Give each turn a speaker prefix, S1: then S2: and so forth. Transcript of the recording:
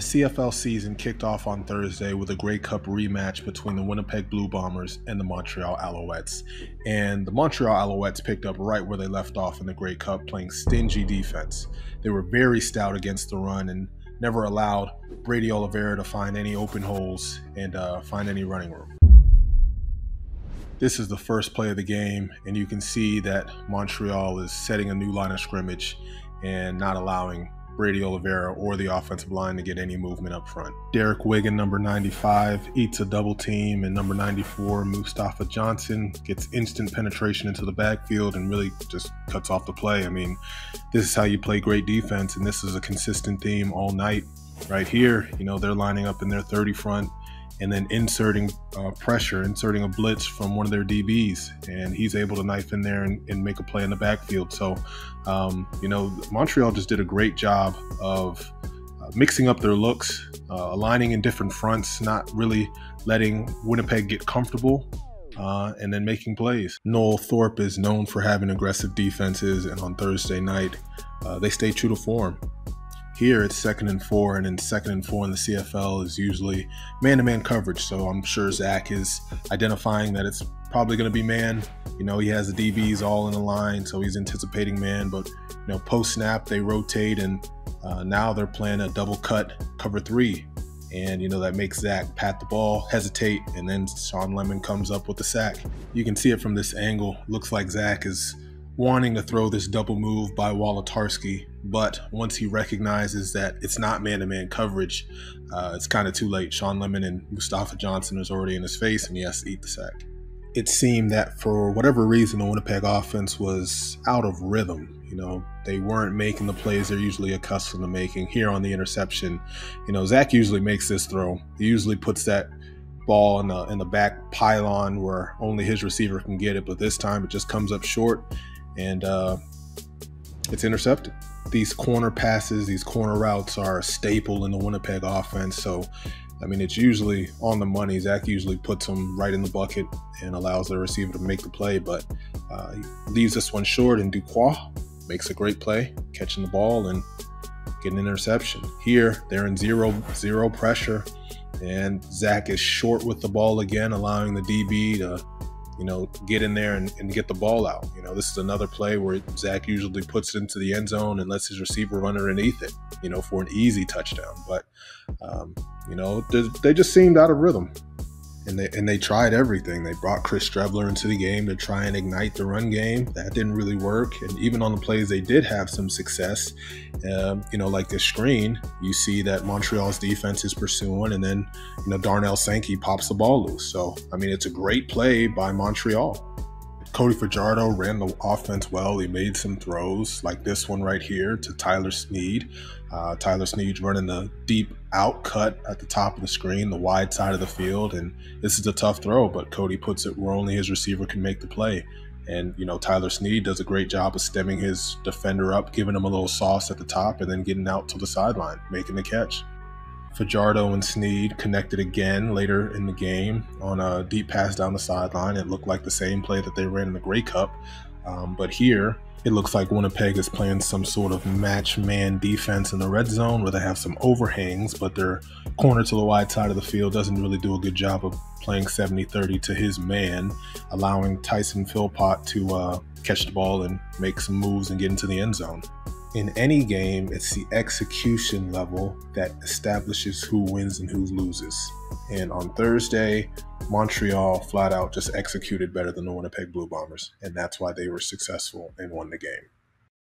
S1: The CFL season kicked off on Thursday with a Grey Cup rematch between the Winnipeg Blue Bombers and the Montreal Alouettes. And the Montreal Alouettes picked up right where they left off in the Grey Cup, playing stingy defense. They were very stout against the run and never allowed Brady Oliveira to find any open holes and uh, find any running room. This is the first play of the game, and you can see that Montreal is setting a new line of scrimmage and not allowing Brady Oliveira or the offensive line to get any movement up front. Derek Wiggan, number 95, eats a double team, and number 94, Mustafa Johnson, gets instant penetration into the backfield and really just cuts off the play. I mean, this is how you play great defense, and this is a consistent theme all night. Right here, you know, they're lining up in their 30 front and then inserting uh, pressure, inserting a blitz from one of their DBs, and he's able to knife in there and, and make a play in the backfield. So, um, you know, Montreal just did a great job of uh, mixing up their looks, uh, aligning in different fronts, not really letting Winnipeg get comfortable. Uh, and then making plays. Noel Thorpe is known for having aggressive defenses, and on Thursday night, uh, they stayed true to form. Here it's second and four, and in second and four in the CFL is usually man to man coverage. So I'm sure Zach is identifying that it's probably going to be man. You know, he has the DBs all in the line, so he's anticipating man. But, you know, post snap, they rotate, and uh, now they're playing a double cut cover three. And, you know, that makes Zach pat the ball, hesitate, and then Shawn Lemon comes up with the sack. You can see it from this angle. Looks like Zach is wanting to throw this double move by Wolitarsky, but once he recognizes that it's not man-to-man coverage, uh, it's kind of too late. Shawn Lemon and Mustafa Johnson is already in his face, and he has to eat the sack. It seemed that for whatever reason, the Winnipeg offense was out of rhythm. You know, they weren't making the plays they're usually accustomed to making. Here on the interception, you know, Zach usually makes this throw. He usually puts that ball in the in the back pylon where only his receiver can get it, but this time it just comes up short and uh, it's intercepted. These corner passes, these corner routes are a staple in the Winnipeg offense. So, I mean, it's usually on the money. Zach usually puts them right in the bucket and allows the receiver to make the play, but uh, leaves this one short, and Dubois makes a great play, catching the ball and getting an interception. Here, they're in zero zero pressure, and Zach is short with the ball again, allowing the DB to you know, get in there and, and, get the ball out. You know, this is another play where Zach usually puts it into the end zone and lets his receiver run underneath it, you know, for an easy touchdown. But, um, you know, they just seemed out of rhythm and they and they tried everything. They brought Chris Streveler into the game to try and ignite the run game. That didn't really work. And even on the plays they did have some success, um, you know, like this screen, you see that Montreal's defense is pursuing, and then you know Darnell Sankey pops the ball loose. So I mean, it's a great play by Montreal. Cody Fajardo ran the offense well. He made some throws like this one right here to Tyler Snead. Uh, Tyler Snead's running the deep out cut at the top of the screen, the wide side of the field. And this is a tough throw, but Cody puts it where only his receiver can make the play. And, you know, Tyler Snead does a great job of stemming his defender up, giving him a little sauce at the top, and then getting out to the sideline, making the catch. Fajardo and Snead connected again later in the game on a deep pass down the sideline. It looked like the same play that they ran in the Grey Cup. Um, but here, it looks like Winnipeg is playing some sort of match man defense in the red zone where they have some overhangs, but their corner to the wide side of the field doesn't really do a good job of playing 70 30 to his man, allowing Tyson Philpot to uh, catch the ball and make some moves and get into the end zone in any game, it's the execution level that establishes who wins and who loses. And on Thursday, Montreal flat out just executed better than the Winnipeg Blue Bombers, and that's why they were successful and won the game.